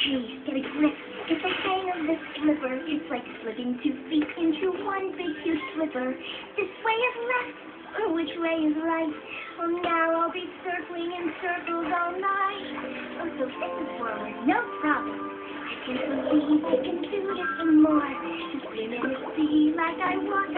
Okay, get a grip. Get the hang of this slipper. It's like slipping two feet into one big huge slipper. This way is left, or which way is right? Well, now I'll be circling in circles all night. Oh, so this is forward, no problem. I can believe I can do this some more. Swim in the sea like I walk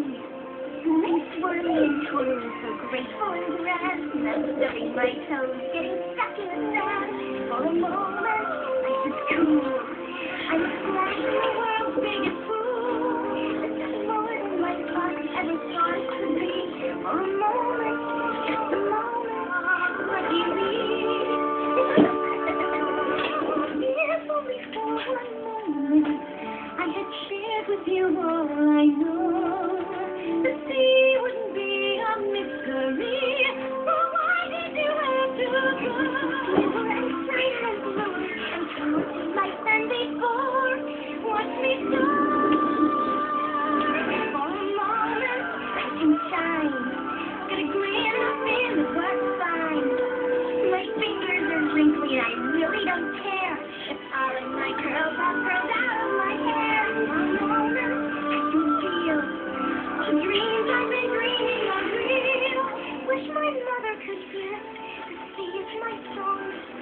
Next morning, toil so grateful and stubbing my toes, getting stuck in the sand. For a moment, cool. I'm splashing the world's biggest pool. This is more than my thought ever thought it could be. For a moment, just a moment, lucky me. If only for one moment, I had shared with you all I knew.